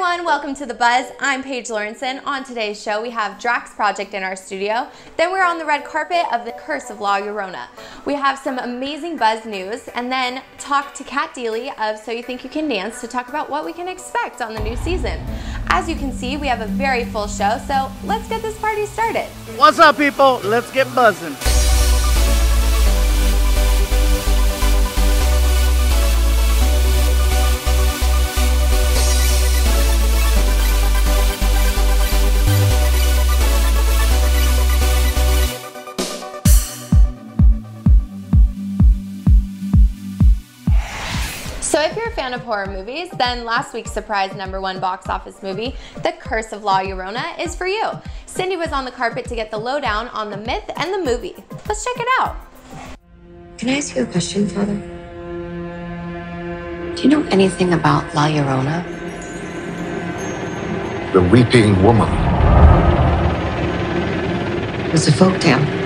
everyone, welcome to The Buzz. I'm Paige Lawrenson. On today's show, we have Drax Project in our studio. Then we're on the red carpet of The Curse of La Llorona. We have some amazing Buzz news, and then talk to Cat Deeley of So You Think You Can Dance to talk about what we can expect on the new season. As you can see, we have a very full show, so let's get this party started. What's up, people? Let's get buzzing. So if you're a fan of horror movies, then last week's surprise number one box office movie, The Curse of La Llorona, is for you. Cindy was on the carpet to get the lowdown on the myth and the movie. Let's check it out. Can I ask you a question, Father? Do you know anything about La Llorona? The Weeping Woman. It's a folk tale.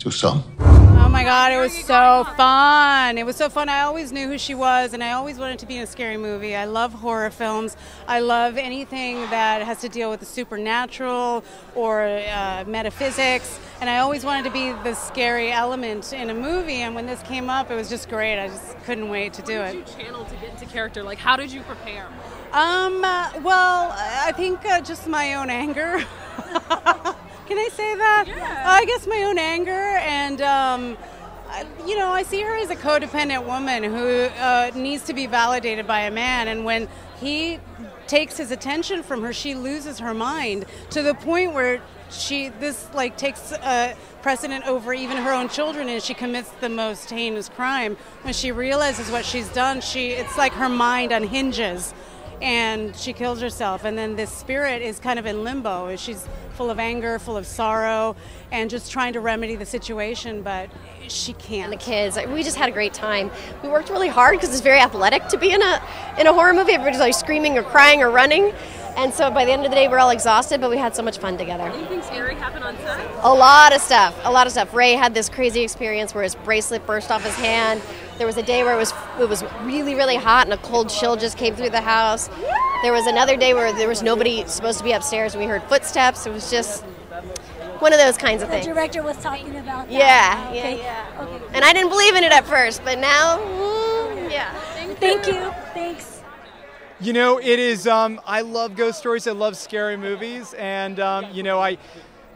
To some. Oh my god, it was so fun. It was so fun. I always knew who she was and I always wanted to be in a scary movie. I love horror films. I love anything that has to deal with the supernatural or uh, metaphysics. And I always wanted to be the scary element in a movie. And when this came up, it was just great. I just couldn't wait to do How it. did you channel to get into character? Like, how did you prepare? Um, uh, well, I think uh, just my own anger. Can I say that? Yeah. I guess my own anger, and um, I, you know, I see her as a codependent woman who uh, needs to be validated by a man, and when he takes his attention from her, she loses her mind to the point where she this like takes uh, precedent over even her own children, and she commits the most heinous crime. When she realizes what she's done, she it's like her mind unhinges and she kills herself and then this spirit is kind of in limbo she's full of anger full of sorrow and just trying to remedy the situation but she can't and the kids. We just had a great time. We worked really hard because it's very athletic to be in a in a horror movie. Everybody's like screaming or crying or running, and so by the end of the day, we're all exhausted, but we had so much fun together. Anything scary happen on set? A lot of stuff. A lot of stuff. Ray had this crazy experience where his bracelet burst off his hand. There was a day where it was it was really really hot and a cold chill just came through the house. There was another day where there was nobody supposed to be upstairs and we heard footsteps. It was just one of those kinds of The things. The director was talking about that. Yeah, Okay. yeah, yeah. Okay. And I didn't believe in it at first, but now, mm, yeah. Thank you. Thanks. You know, it is. Um, I love ghost stories. I love scary movies, and um, you know, I,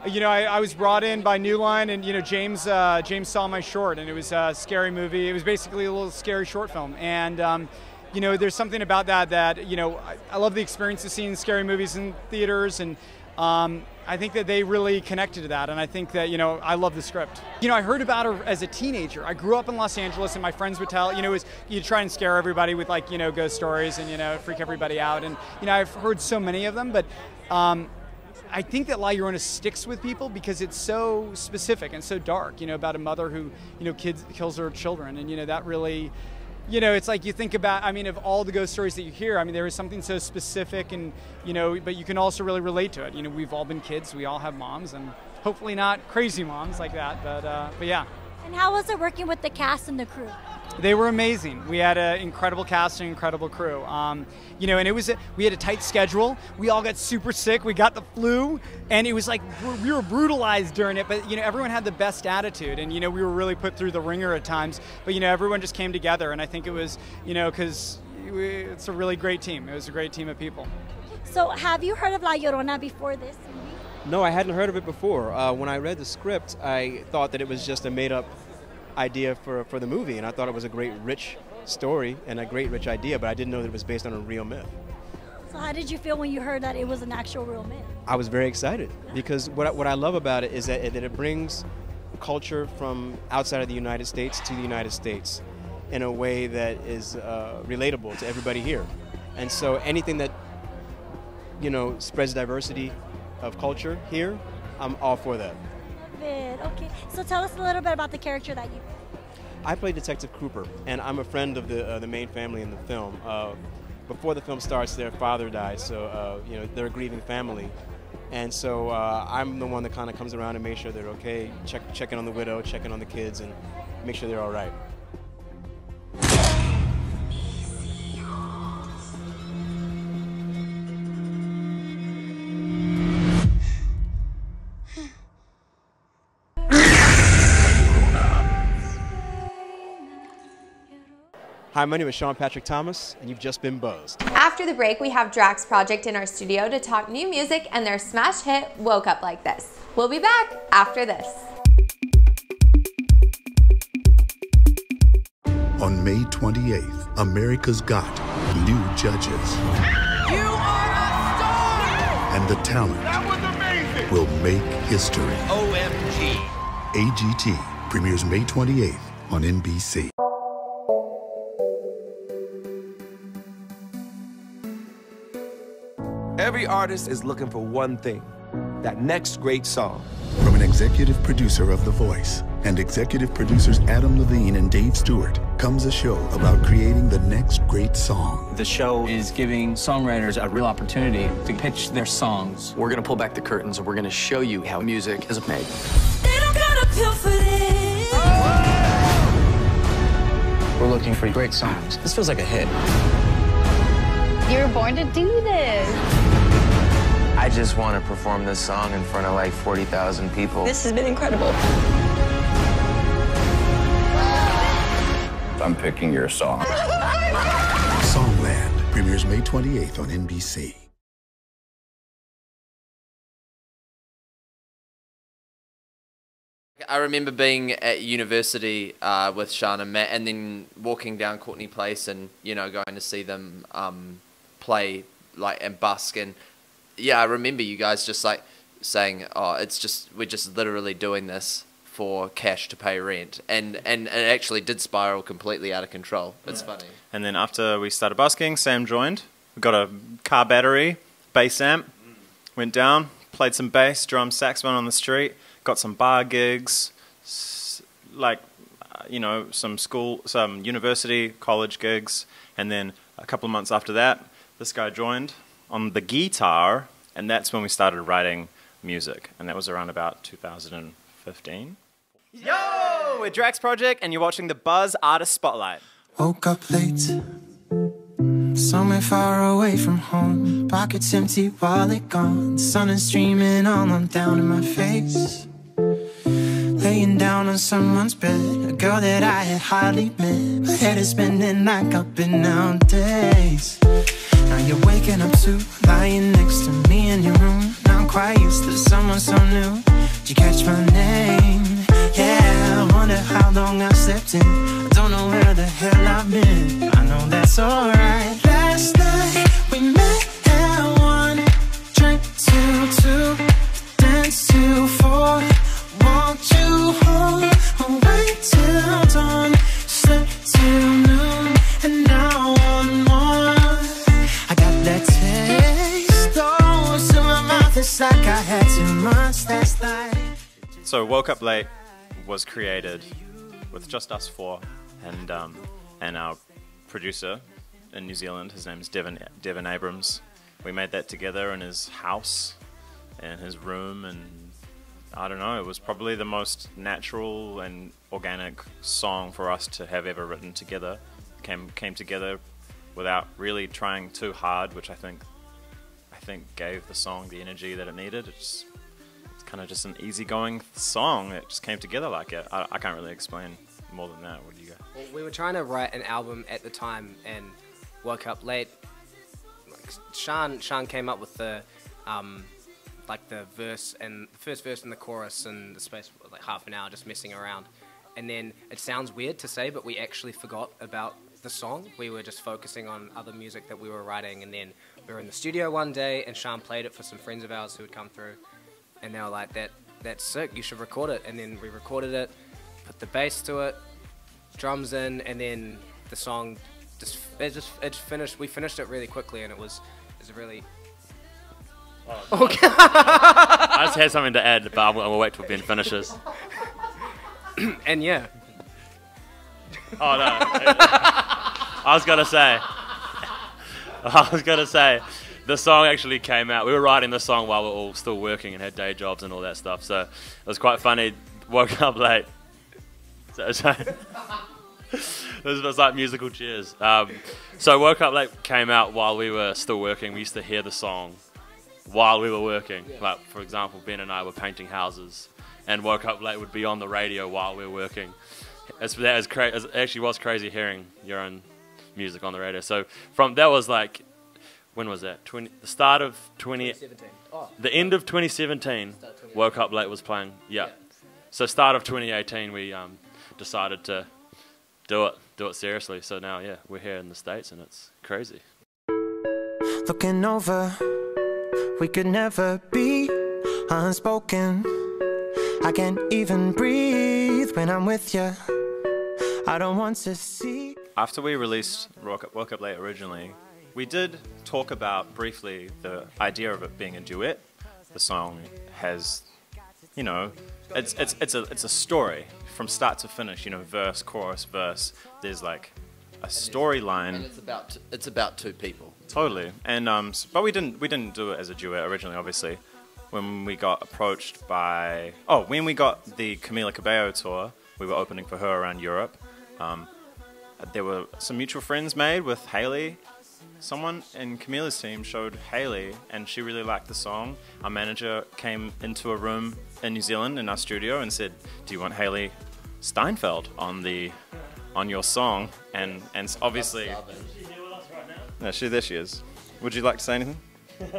you know, I, I was brought in by New Line, and you know, James, uh, James saw my short, and it was a scary movie. It was basically a little scary short film, and um, you know, there's something about that that you know, I, I love the experience of seeing scary movies in theaters, and um, I think that they really connected to that, and I think that you know I love the script. You know, I heard about her as a teenager. I grew up in Los Angeles, and my friends would tell you know, was you try and scare everybody with like you know ghost stories and you know freak everybody out, and you know I've heard so many of them, but. Um, I think that La Llorona sticks with people because it's so specific and so dark, you know, about a mother who, you know, kids kills her children, and you know that really, you know, it's like you think about. I mean, of all the ghost stories that you hear, I mean, there is something so specific, and you know, but you can also really relate to it. You know, we've all been kids, we all have moms, and hopefully not crazy moms like that, but uh, but yeah. And how was it working with the cast and the crew? They were amazing. We had an incredible cast and incredible crew. Um, you know, and it was a, we had a tight schedule. We all got super sick. We got the flu, and it was like we were brutalized during it. But you know, everyone had the best attitude, and you know, we were really put through the ringer at times. But you know, everyone just came together, and I think it was you know because it's a really great team. It was a great team of people. So, have you heard of La Llorona before this? No, I hadn't heard of it before. Uh, when I read the script, I thought that it was just a made up idea for, for the movie, and I thought it was a great, rich story and a great, rich idea, but I didn't know that it was based on a real myth. So, how did you feel when you heard that it was an actual real myth? I was very excited because what, I- what I love about it is that, that it brings culture from outside of the United States to the United States in a way that is uh, relatable to everybody here. And so anything that, you know, spreads diversity of culture here, I'm all for that. Love it. Okay. So, tell us a little bit about the character that you. I play Detective Cooper, and I'm a friend of the uh, the main family in the film. Uh, before the film starts, their father dies, so uh, you know they're a grieving family, and so uh, I'm the one that kind of comes around and makes sure they're okay, check checking on the widow, checking on the kids, and make sure they're all right. Hi, my name is Sean Patrick Thomas, and you've just been buzzed. After the break, we have Drax Project in our studio to talk new music and their smash hit, Woke Up Like This. We'll be back after this. On May 28th, America's Got new judges. You are a star! And the talent that was amazing. will make history. OMG. AGT premieres May 28th on NBC. Every artist is looking for one thing that next great song. From an executive producer of The Voice and executive producers Adam Levine and Dave Stewart comes a show about creating the next great song. The show is giving songwriters a real opportunity to pitch their songs. We're going to pull back the curtains and we're going to show you how music is made. We're looking for great songs. This feels like a hit. You were born to do this. I just want to perform this song in front of like 40,000 people. This has been incredible. I'm picking your song. Songland premieres May 28th on NBC. I remember being at university uh, with Sean and Matt, and then walking down Courtney Place, and you know, going to see them um, play like and busk, and yeah, I remember you guys just like saying, "Oh, it's just we're just literally doing this for cash to pay rent," and and it actually did spiral completely out of control. It's Right. funny. And then after we started busking, Sam joined. We got a car battery, bass amp, went down, played some bass, drum, saxophone on the street, got some bar gigs, like uh, you know, some school, some university, college gigs, and then a couple of months after that, this guy joined on the guitar, and that's when we started writing music, and that was around about 2015. Yo, we're Drax Project, and you're watching the Buzz Artist Spotlight. Woke up late, somewhere far away from home. Pockets empty, wallet gone. Sun is streaming all on down in my face. Laying down on someone's bed, a girl that I had hardly met. My head is spinning like I've been days. Now you're waking up to lying next to me in your room. Now I'm quite used to someone so new. Did you catch my name? Yeah, I wonder how long I've slept in. I don't know where the hell I've been. I know that's alright. So Woke Up Late was created with just us four and um, and our producer in New Zealand. His name is Devin Devin Abrams. We made that together in his house, in his room, and I don't know. It was probably the most natural and organic song for us to have ever written together. Came came together without really trying too hard, which I think I think gave the song the energy that it needed. It's kind of just an easygoing song. It just came together like it. I, I can't really explain more than that. What do you guys? Well, we were trying to write an album at the time and woke up late. Like Sean, Sean came up with the, um, like the verse and the first verse and the chorus and the space like half an hour just messing around, and then it sounds weird to say, but we actually forgot about the song. We were just focusing on other music that we were writing, and then we were in the studio one day and Sean played it for some friends of ours who had come through, and they were like, "That that's sick. You should record it." And then we recorded it, put the bass to it, drums in, and then the song just it just it just finished. We finished it really quickly, and it was it was a really oh, Okay. I just had something to add, but I'm, I'm gonna wait till Ben finishes. and yeah. Oh no. I was gonna say. I was gonna say, the song actually came out. We were writing the song while we were all still working and had day jobs and all that stuff. So it was quite funny. Woke up late. So, so it was, it was like musical chairs. Um, so woke up late came out while we were still working. We used to hear the song while we were working. Like for example, Ben and I were painting houses, and woke up late would be on the radio while we were working. It's, that was cra- it actually was crazy hearing your own music on the radio. So from that was like, when was that? 20, the start of 20, 2017. Oh. the end of 2017. Woke up late was playing. Yeah. So start of 2018, we um, decided to do it, do it seriously. So now, yeah, we're here in the states, and it's crazy. Looking over, we could never be unspoken. I can't even breathe when I'm with you. I don't want to see. After we released Woke Up, Woke Up Late originally, we did talk about briefly the idea of it being a duet. The song has, you know, it's it's it's a it's a story from start to finish. You know, verse, chorus, verse. There's like a storyline. And it's about it's about two people. Totally. And um, but we didn't we didn't do it as a duet originally. Obviously, when we got approached by oh when we got the Camila Cabello tour, we were opening for her around Europe. Um, there were some mutual friends made with Hailee. Someone in Camila's team showed Hailee, and she really liked the song. Our manager came into a room in New Zealand in our studio and said, "Do you want Hailee Steinfeld on the on your song?" And and s- obviously, no, she there she is. Would you like to say anything?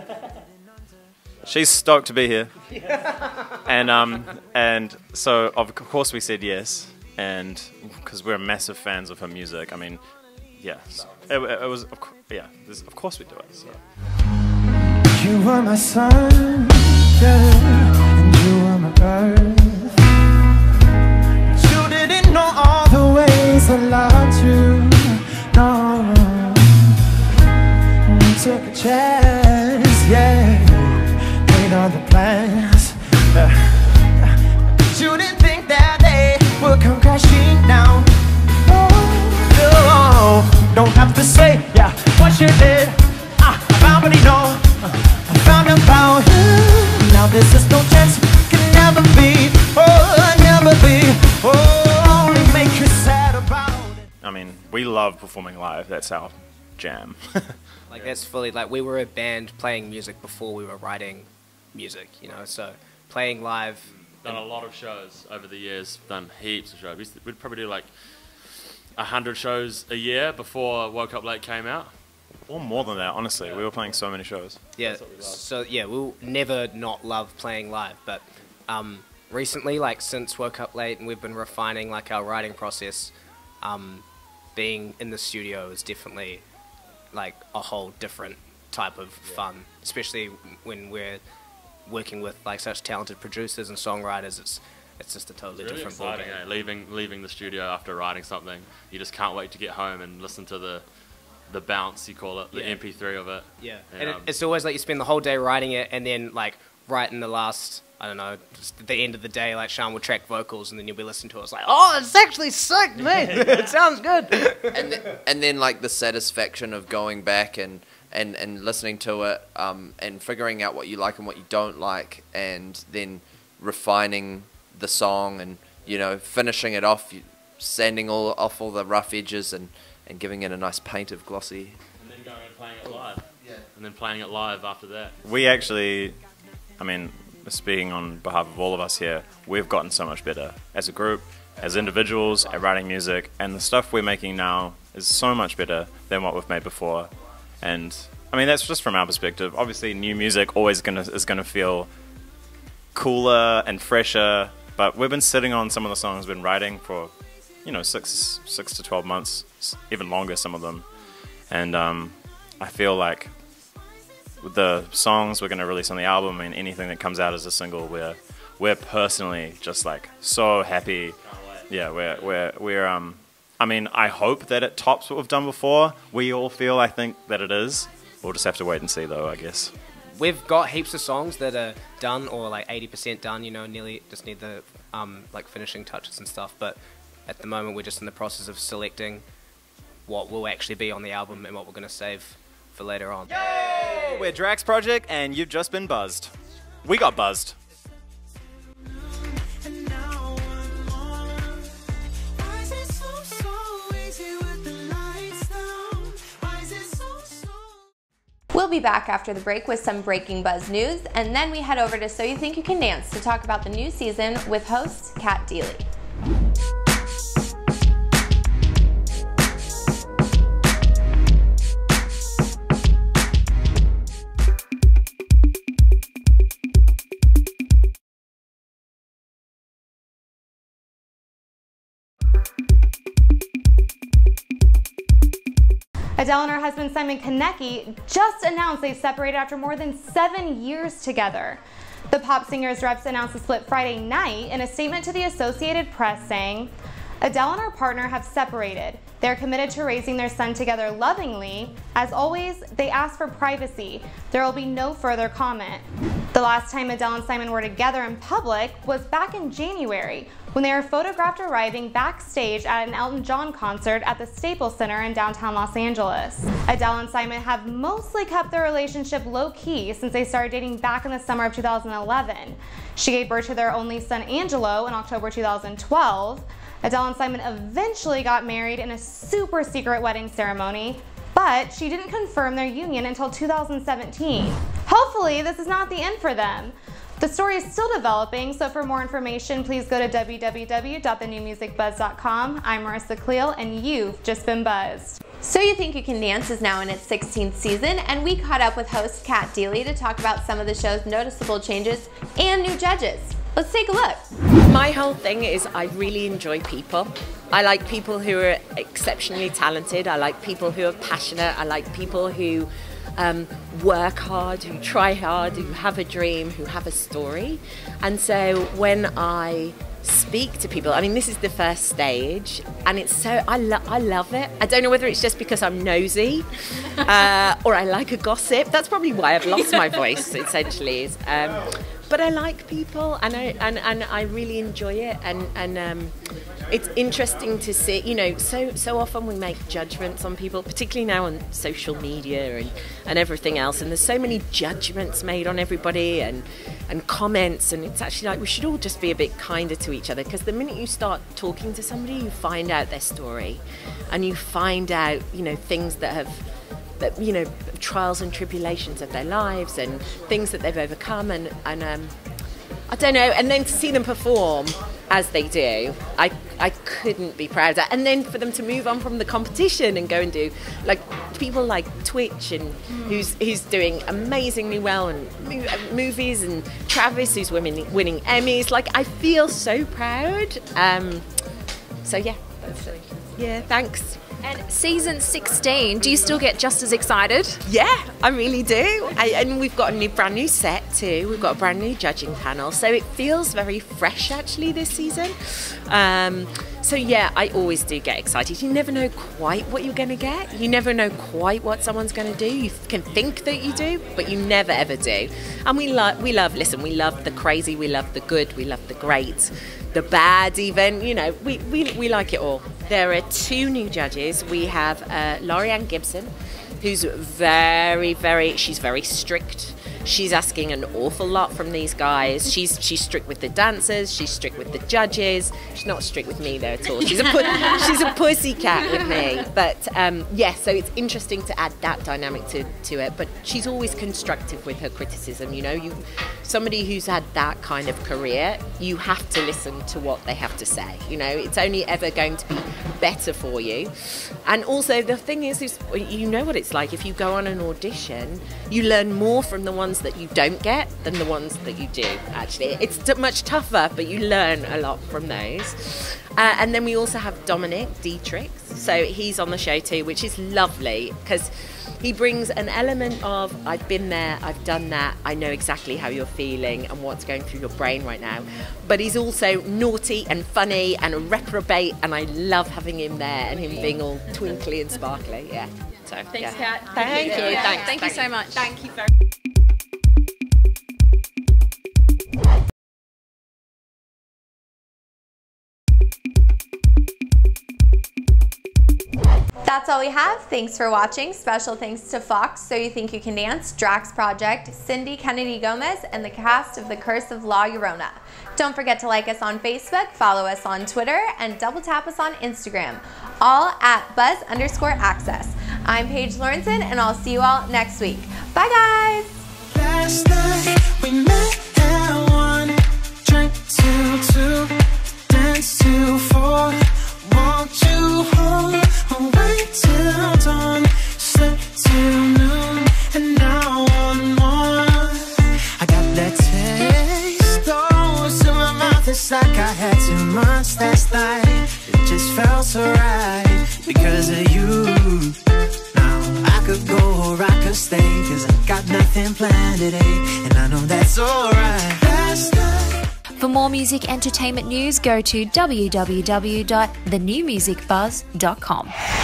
She's stoked to be here, and um and so of course we said yes, and because we're massive fans of her music. I mean, yeah, so it, it was of, yeah, this, of course we do it. So. You were my sun, yeah, and you were my you didn't know all the ways I loved you. No, a chance, love performing live. That's our jam. Like that's fully like we were a band playing music before we were writing music, you know. So playing live. Done a lot of shows over the years. Done heaps of shows. We used to- We'd probably do like a hundred shows a year before Woke Up Late came out. or more than that, honestly. We were playing so many shows. Yeah. So yeah, we'll never not love playing live, but um, recently, like since woke up late, and we've been refining like our writing process. Um, being in the studio is definitely like a whole different type of fun, especially when we're working with like such talented producers and songwriters. It's it's just a totally really different exciting. ballgame. Eh? Leaving leaving the studio after writing something, you just can't wait to get home and listen to the the bounce you call it, the Yeah. MP3 of it. Yeah, And, and it, um, it's always like you spend the whole day writing it, and then like right in the last, I don't know, just at the end of the day, like Sean will track vocals, and then you'll be listening to it. It's like, oh, it's actually sick, man. it sounds good. and then, and then like the satisfaction of going back and and and listening to it um, and figuring out what you like and what you don't like and then refining the song and you know finishing it off sanding all off all the rough edges and and giving it a nice paint of glossy and then going and playing it live. Yeah. And then playing it live after that. We actually, I mean, speaking on behalf of all of us here, we've gotten so much better as a group, as individuals, at writing music, and the stuff we're making now is so much better than what we've made before. And I mean, that's just from our perspective. Obviously, new music always gonna is gonna feel cooler and fresher. But we've been sitting on some of the songs we've been writing for, you know, six six to twelve months, even longer some of them, and um, I feel like the songs we're going to release on the album and anything that comes out as a single, we're we're personally just like so happy. Yeah, we're we're we're um. I mean, I hope that it tops what we've done before. We all feel, I think, that it is. We'll just have to wait and see, though. I guess. We've got heaps of songs that are done or like 80% done, you know, nearly just need the um, like finishing touches and stuff. But at the moment, we're just in the process of selecting what will actually be on the album and what we're going to save for later on. We're Drax Project, and you've just been buzzed. We got buzzed. Why is it so, so easy with the lights down? Why is it so, so We'll be back after the break with some breaking buzz news, and then we head over to So You Think You Can Dance to talk about the new season with host Cat Deeley. Adele and her husband Simon Konecki just announced they've separated after more than seven years together. The pop singer's reps announced the split Friday night in a statement to the Associated Press saying, Adele and her partner have separated. They're committed to raising their son together lovingly. As always, they ask for privacy. There will be no further comment. The last time Adele and Simon were together in public was back in January when they were photographed arriving backstage at an Elton John concert at the Staples Center in downtown Los Angeles. Adele and Simon have mostly kept their relationship low key since they started dating back in the summer of 2011. She gave birth to their only son Angelo in October 2012. Adele and Simon eventually got married in a super secret wedding ceremony, but she didn't confirm their union until 2017. Hopefully, this is not the end for them. The story is still developing, so for more information, please go to www.thenewmusicbuzz.com. I'm Marissa Cleal, and you've just been buzzed. So You Think You Can Dance is now in its 16th season, and we caught up with host Cat Deeley to talk about some of the show's noticeable changes and new judges. Let's take a look. My whole thing is I really enjoy people. I like people who are exceptionally talented. I like people who are passionate. I like people who um, work hard, who try hard, who have a dream, who have a story. And so when I speak to people. I mean, this is the first stage, and it's so I, lo- I love it. I don't know whether it's just because I'm nosy uh, or I like a gossip. That's probably why I've lost my voice. Essentially, um, but I like people, and I and, and I really enjoy it, and and um, it's interesting to see. You know, so so often we make judgments on people, particularly now on social media and and everything else, and there's so many judgments made on everybody and and comments, and it's actually like we should all just be a bit kinder to each other because the minute you start talking to somebody, you find out their story, and you find out you know things that have that you know trials and tribulations of their lives and things that they've overcome and and um, I don't know and then to see them perform as they do I I couldn't be prouder and then for them to move on from the competition and go and do like people like Twitch and who's who's doing amazingly well and movies and Travis who's winning winning Emmys. Like I feel so proud. Um, so yeah yeah thanks and season 16, do you still get just as excited? Yeah, I really do. I, and we've got a new, brand new set too. We've got a brand new judging panel. So it feels very fresh actually this season. Um, so yeah, I always do get excited. You never know quite what you're going to get. You never know quite what someone's going to do. You can think that you do, but you never ever do. And we love, we love. Listen, we love the crazy. We love the good. We love the great, the bad. Even you know, we we, we like it all. There are two new judges. We have uh, Laurieann Gibson, who's very, very, she's very strict. She's asking an awful lot from these guys. She's she's strict with the dancers. She's strict with the judges. She's not strict with me though at all. She's a pu- she's a pussy cat with me. But um, yeah, so it's interesting to add that dynamic to, to it. But she's always constructive with her criticism. You know, you somebody who's had that kind of career, you have to listen to what they have to say. You know, it's only ever going to be better for you. And also the thing is, is you know what it's like if you go on an audition, you learn more from the ones that you don't get than the ones that you do. Actually, it's much tougher, but you learn a lot from those. Uh, and then we also have Dominic D-Trix, so he's on the show too, which is lovely because he brings an element of I've been there, I've done that, I know exactly how you're feeling and what's going through your brain right now. But he's also naughty and funny and a reprobate, and I love having him there and him being all twinkly and sparkly. Yeah. So thanks, yeah. Cat. Thank, you. Yeah. Thanks. Thank you so much. Thank you very. That's all we have. Thanks for watching. Special thanks to Fox, So You Think You Can Dance, Drax Project, Cindy Kennedy Gomez, and the cast of The Curse of La Llorona. Don't forget to like us on Facebook, follow us on Twitter, and double tap us on Instagram, all at buzz underscore access. I'm Paige Lawrenson, and I'll see you all next week. Bye, guys! Last night we met at one, drank two, danced till four, walked you home, away till dawn, slept till music entertainment news, go to www.thenewmusicbuzz.com.